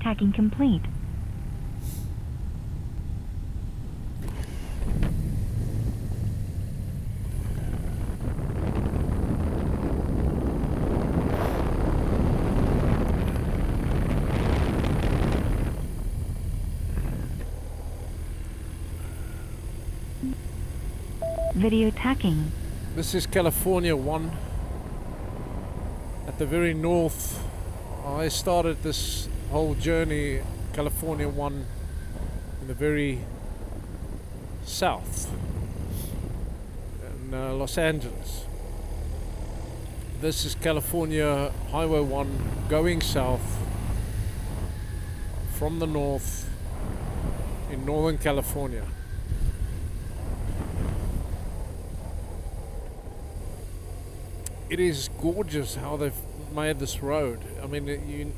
Tagging complete. Video tagging. This is California 1. At the very north, I started this whole journey, California 1, in the very south, in uh, Los Angeles. This is California Highway 1 going south from the north in Northern California. it is gorgeous how they've made this road. I mean, you